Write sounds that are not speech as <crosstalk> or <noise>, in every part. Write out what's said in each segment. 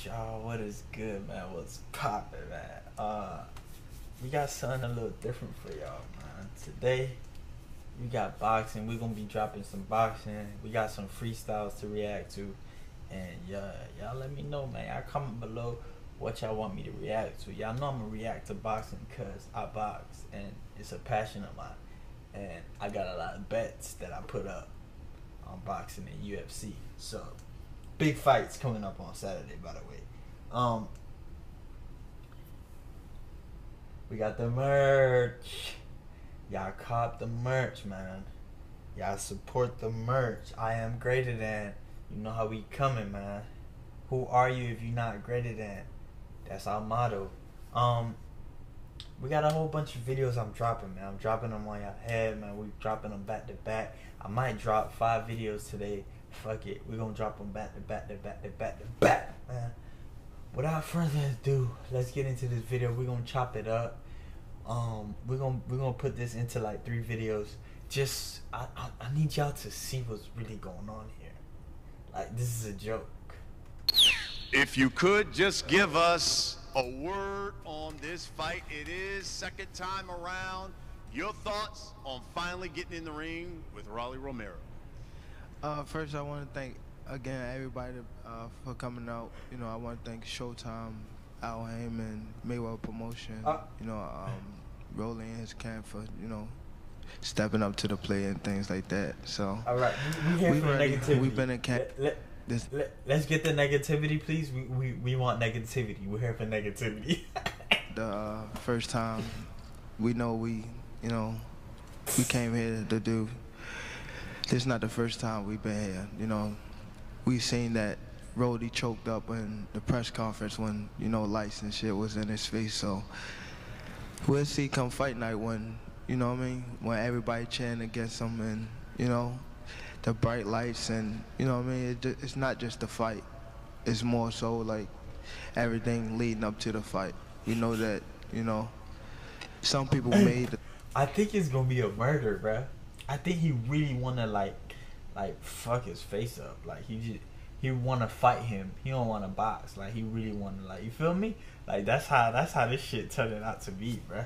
y'all? What is good, man? What's poppin', man? Uh, we got something a little different for y'all, man. Today, we got boxing. we gonna be dropping some boxing. We got some freestyles to react to. And yeah, y'all let me know, man. Y'all comment below what y'all want me to react to. Y'all know I'm gonna react to boxing because I box and it's a passion of mine. And I got a lot of bets that I put up on boxing and UFC. So big fights coming up on Saturday, by the way. Um, we got the merch. Y'all cop the merch, man. Y'all support the merch. I am greater than. You know how we coming, man. Who are you if you're not greater than? That's our motto. Um, we got a whole bunch of videos I'm dropping, man. I'm dropping them on your head, man. We dropping them back to back. I might drop five videos today. Fuck it. we're gonna drop them back to back to back to back to back, man. Without further ado, let's get into this video. We're gonna chop it up. Um, we're gonna we're gonna put this into like three videos. Just I, I, I need y'all to see what's really going on here. Like this is a joke. If you could just give us a word on this fight. It is second time around. Your thoughts on finally getting in the ring with Rolly Romero? Uh, first, I want to thank again everybody uh, for coming out. You know, I want to thank Showtime, Al Haymon, Mayweather Promotion. Uh, you know, um, Rolling his camp for you know stepping up to the plate and things like that. So, all right, we, we here for ready, negativity. We've been in camp. Let, let, this, Let, us get the negativity, please. We, we, we want negativity. We're here for negativity. <laughs> the uh, first time, we know we, you know, we came here to do. This is not the first time we've been here. You know, we've seen that Rolly choked up in the press conference when you know lights and shit was in his face. So we'll see come fight night when you know what I mean when everybody chanting against him and you know the bright lights and you know what I mean. It, it's not just the fight. It's more so like everything leading up to the fight. You know that you know some people <clears throat> made. I think it's gonna be a murder, bro. I think he really wanna like like fuck his face up. Like he just he wanna fight him. He don't wanna box. Like he really wanna like you feel me? Like that's how that's how this shit turned out to be, bro.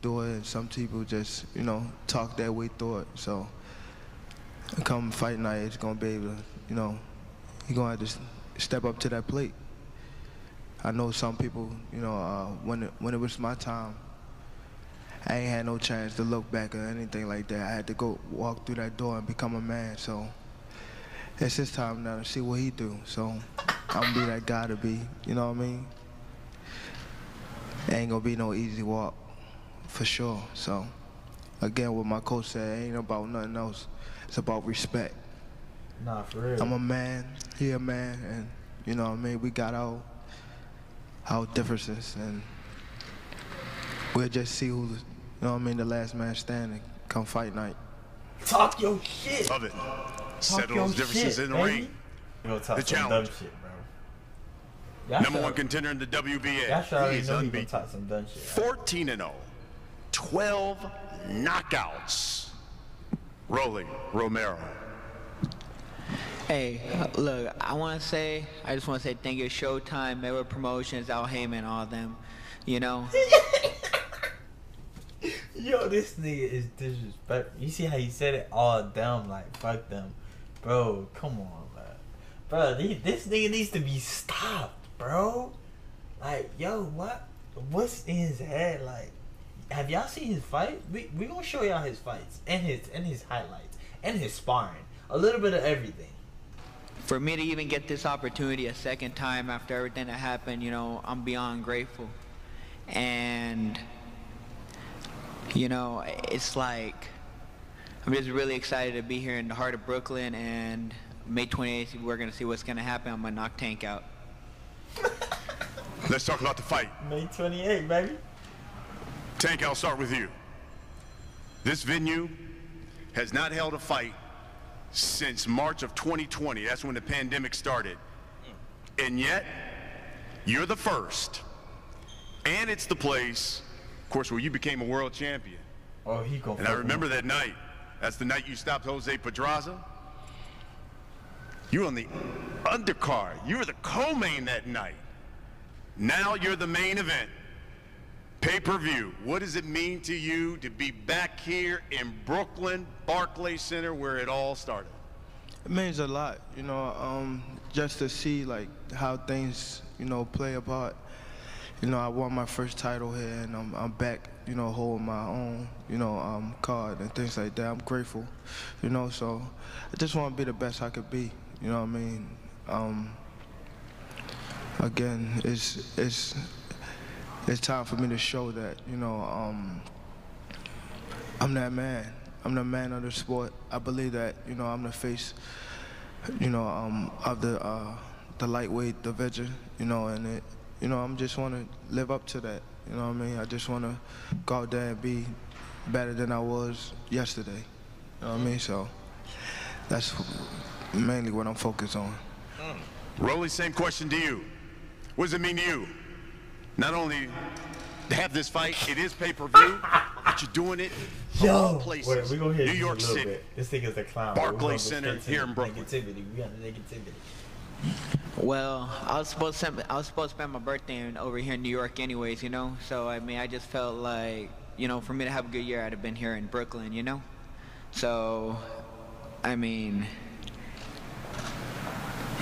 Do it. Some people just you know talk that way through it. So come fight night, it's gonna be able to, you know, you're gonna have to step up to that plate. I know some people, you know, uh, when it, when it was my time, I ain't had no chance to look back or anything like that. I had to go walk through that door and become a man. So it's his time now to see what he do. So I'm gonna be that guy to be. You know what I mean? It ain't gonna be no easy walk, for sure. So again, what my coach said, ain't about nothing else. It's about respect. Nah, for real. I'm a man, he a man, and you know what I mean? We got our, our differences, and we'll just see who's, you know what I mean, the last man standing come fight night. Talk your shit. Love it. Settle those differences shit, in the baby. ring. Go talk the challenge. Dumb shit, bro. Number one contender in the WBA. Y'all should already know he gonna talk some dumb shit. 14 and 0. 12 knockouts. Rolly Romero. Hey, look, I want to say, I just want to say thank you, Showtime, Mayweather Promotions, Al Haymon, all of them. You know. <laughs> <laughs> Yo, this nigga is disrespectful. You see how he said it all dumb, like fuck them, bro. Come on, man, bro. This nigga needs to be stopped, bro. Like, yo, what? What's in his head? Like, have y'all seen his fight? We we gonna show y'all his fights and his and his highlights and his sparring. A little bit of everything. For me to even get this opportunity a second time after everything that happened, you know, I'm beyond grateful. And you know, it's like I'm just really excited to be here in the heart of Brooklyn and May 28th we're gonna see what's gonna happen. I'm gonna knock Tank out. Let's talk about the fight. May 28th, baby. Tank, I'll start with you. This venue has not held a fight since March of 2020. That's when the pandemic started. And yet, you're the first. And it's the place, of course, where you became a world champion. Oh, he go. And I remember that night. That's the night you stopped Jose Pedraza. You were on the undercard. You were the co-main that night. Now you're the main event. Pay-per-view. What does it mean to you to be back here in Brooklyn, Barclays Center, where it all started? It means a lot, you know, um, just to see like how things, you know, play apart. You know, I won my first title here, and I'm, I'm back, you know, holding my own, you know, um, card and things like that. I'm grateful, you know. So I just want to be the best I could be. You know what I mean? Um, again, it's it's it's time for me to show that, you know, um, I'm that man. I'm the man of the sport. I believe that, you know, I'm the face, you know, um, of the uh, the lightweight division, you know, and it, you know, I'm just want to live up to that. You know what I mean? I just want to go out there and be better than I was yesterday. You know what I mean? So that's mainly what I'm focused on. Hmm. Rolly, same question to you. What does it mean to you? Not only to have this fight, it is pay-per-view, but you're doing it of all places. wait, we gonna hit New this York a little City. Bit. This thing is a clown. but we Barclays gonna go Center here the in Brooklyn. Negativity. We got the negativity. Well, I was supposed to spend, I was supposed to spend my birthday in, over here in New York, anyways. You know, so I mean, I just felt like, you know, for me to have a good year, I'd have been here in Brooklyn. You know, so I mean,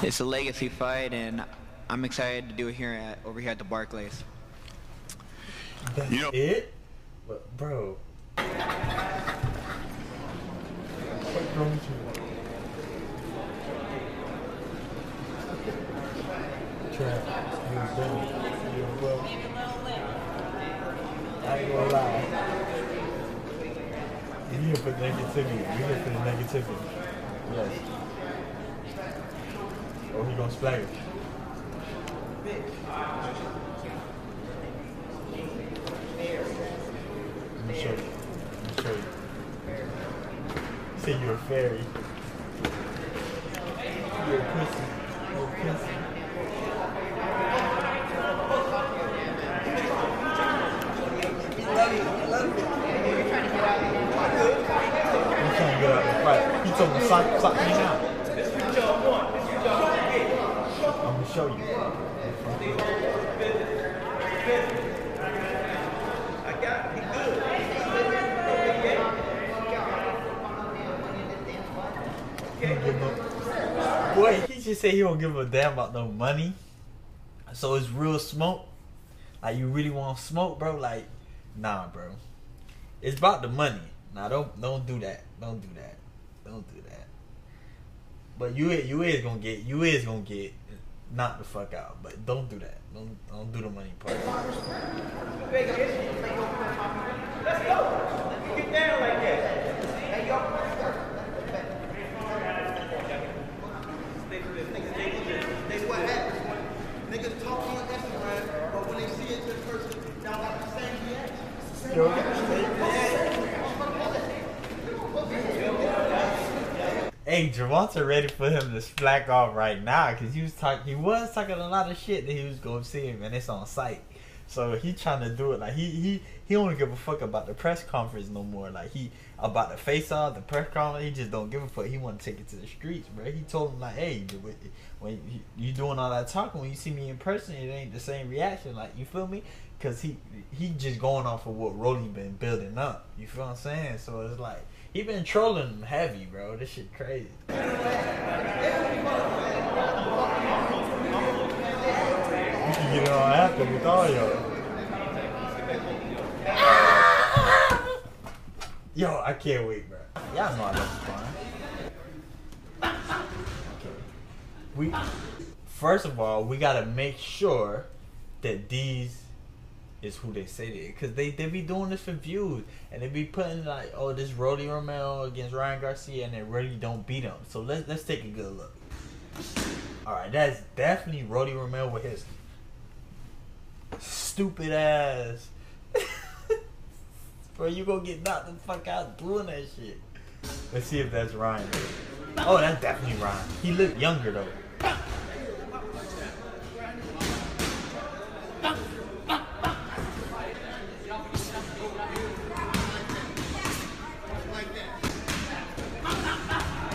it's a legacy fight, and I'm excited to do it here at over here at the Barclays. That's You know- it? But, bro. What's wrong with you? Trap, you dumb. You well. I ain't gonna lie. You here for negativity. You here for the negativity. Yes. Oh, he gonna splash. Let me show you. Let me show you. Say you're a fairy. You're a pussy. You're a pussy. Me now. I'm gonna show you. He don't give no- Boy, he just said he don't give a damn about no money. So it's real smoke. Like you really want smoke, bro? Like, nah, bro. It's about the money. Nah, don't don't do that. Don't do that. Don't do that. But you you is gonna get you is gonna get knocked the fuck out. But don't do that. Don't don't do the money part. That's what happens when niggas talk on Instagram, but when they see it in person, y'all got the same reaction. Yo, Hey, Gervonta ready for him to slack off right now because he was talking. He was talking a lot of shit that he was gonna see him, and it's on site. So he trying to do it like he he he don't give a fuck about the press conference no more. Like he about the face off the press conference, he just don't give a fuck. He want to take it to the streets, bro. He told him like, hey, when you- doing all that talking, when you see me in person, it ain't the same reaction. Like you feel me? Cause he he just going off of what Rolly been building up. You feel what I'm saying? So it's like he been trolling him heavy, bro. This shit crazy. You it on after with all y'all. Yo, I can't wait, bro. Y'all know I love fun. Okay. We first of all, we gotta make sure that these is who they say they because they, they be doing this for views and they be putting like oh this Roddy Romero against Ryan Garcia and they really don't beat him. So let's let's take a good look. All right that's definitely Roddy Romero with his stupid ass. <laughs> Bro you gonna get knocked the fuck out doing that shit. Let's see if that's Ryan. Oh that's definitely Ryan. He looked younger though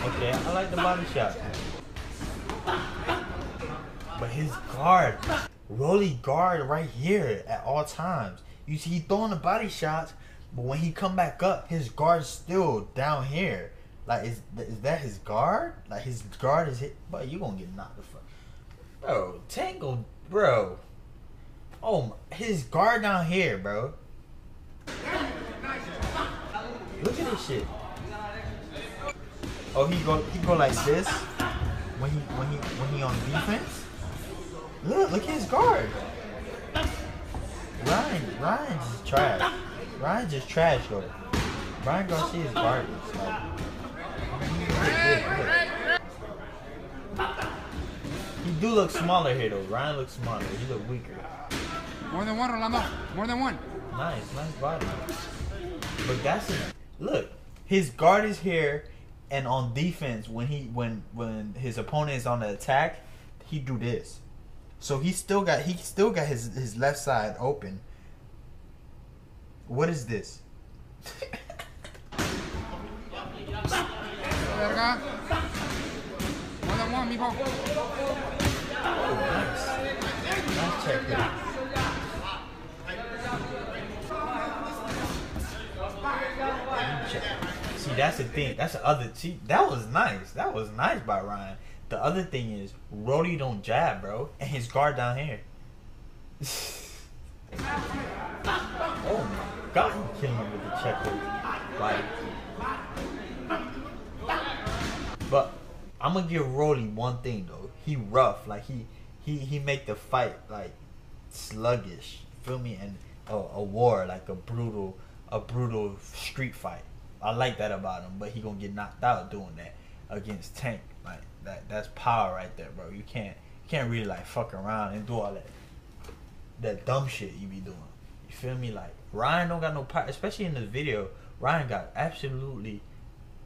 Okay, I like the body shot. But his guard. Rolly guard right here at all times. You see, he throwing the body shots, but when he come back up, his guard's still down here. Like, is is that his guard? Like his guard is hit, but you gonna get knocked the fuck, bro. Tangle, bro. Oh, his guard down here, bro. Look at this shit. Oh, he go he go like this when he when he when he on defense. Look, look at his guard. Ryan, Ryan just trash. Ryan just trash though. Ryan Garcia is garbage. Like, he do look smaller here though. Ryan looks smaller. He look weaker. More than one, Orlando. More than one. Nice, nice body. But that's it. Look, his guard is here, and on defense, when he when when his opponent is on the attack, he do this. So he still got he still got his his left side open. What is this? More than one, mijo. Oh, nice. Nice check here. Check. See, that's the thing. That's the other. See, that was nice. That was nice by Ryan. The other thing is, Roddy don't jab, bro, and his guard down here. <laughs> oh my god, he killing me with the check hook. Like, but I'm gonna give Roddy one thing though. He rough, like he he he make the fight like sluggish. Feel me? And a war, like a brutal a brutal street fight. I like that about him, but he gonna get knocked out doing that against Tank. Like that that's power right there, bro. You can't you can't really like fuck around and do all that that dumb shit you be doing. You feel me? Like Ryan don't got no power, especially in the video. Ryan got absolutely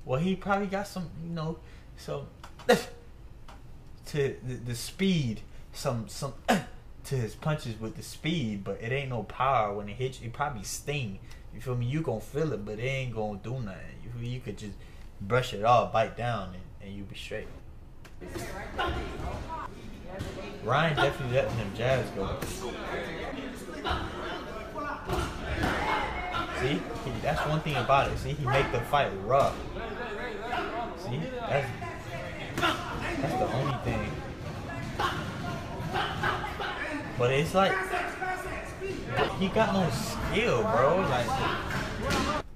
well. He probably got some, you know, so <coughs> to the, the speed, some some <coughs> to his punches with the speed, but it ain't no power when it hits. It probably sting. You feel me? You gonna feel it, but it ain't gonna do nothing. You feel me? You could just brush it off, bite down, and, and you be straight. Ryan definitely letting them jabs go. See, he, that's one thing about it. See, he make the fight rough. See, that's that's the only thing. But it's like he got no skill, bro. Like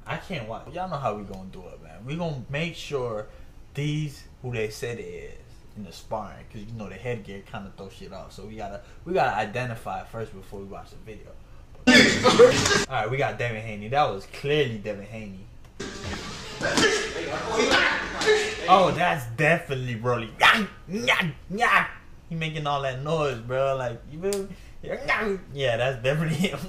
I can't watch. Y'all know how we gonna do it, man. We gonna make sure these who they said it is in the sparring, because you know the headgear kind of throw shit off. So we gotta we gotta identify first before we watch the video. All right, we got Devin Haney. That was clearly Devin Haney. Oh, that's definitely Rolly. He making all that noise, bro. Like you feel? Yeah, that's definitely him. <laughs>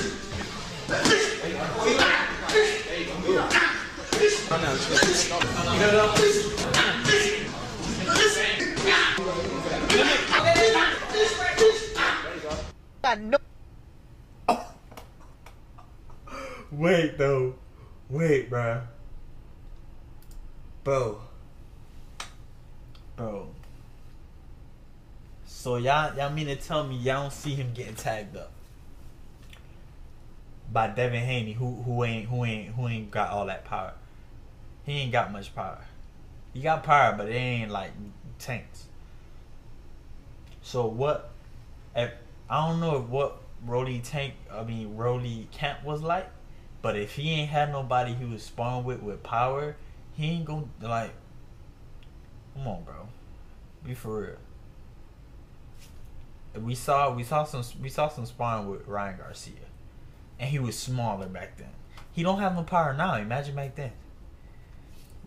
bro, bro. So y'all, y'all mean to tell me y'all don't see him getting tagged up by Devin Haney, who who ain't who ain't who ain't got all that power. He ain't got much power. He got power, but it ain't like tanks. So what? If I don't know what Roddy Tank, I mean Roddy Camp was like, but if he ain't had nobody he was sparring with with power, he ain't gonna like. Come on, bro, be for real. We saw we saw some we saw some sparring with Ryan Garcia, and he was smaller back then. He don't have no power now. Imagine back then.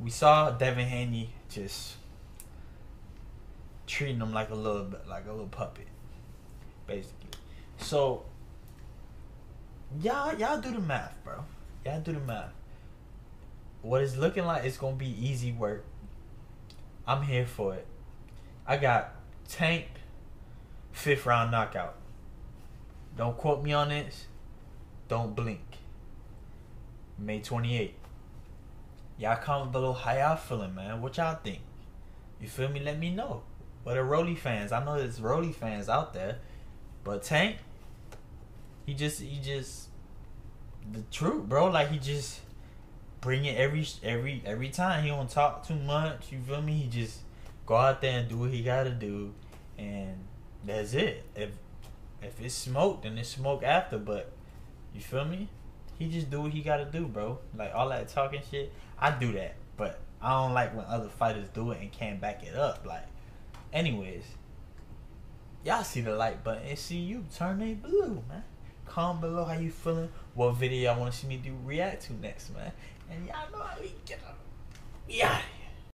We saw Devin Haney just treating him like a little like a little puppet, basically. So y'all y'all do the math, bro. Y'all do the math. What it's looking like it's gonna be easy work. I'm here for it. I got Tank fifth round knockout. Don't quote me on this. Don't blink. May 28th. Y'all comment below how y'all feeling, man. What y'all think? You feel me? Let me know. What are Rolly fans? I know there's Rolly fans out there. But Tank, he just he just the truth, bro. Like he just bring it every every every time. He don't talk too much. You feel me? He just go out there and do what he gotta do, and that's it. If if it's smoke, then it's smoke after. But you feel me? He just do what he gotta do, bro. Like all that talking shit, I do that, but I don't like when other fighters do it and can't back it up. Like, anyways, y'all see the like button and see you turn it blue, man. Comment below how you feeling. What video y'all want to see me do react to next, man. And y'all know how we get. Yeah.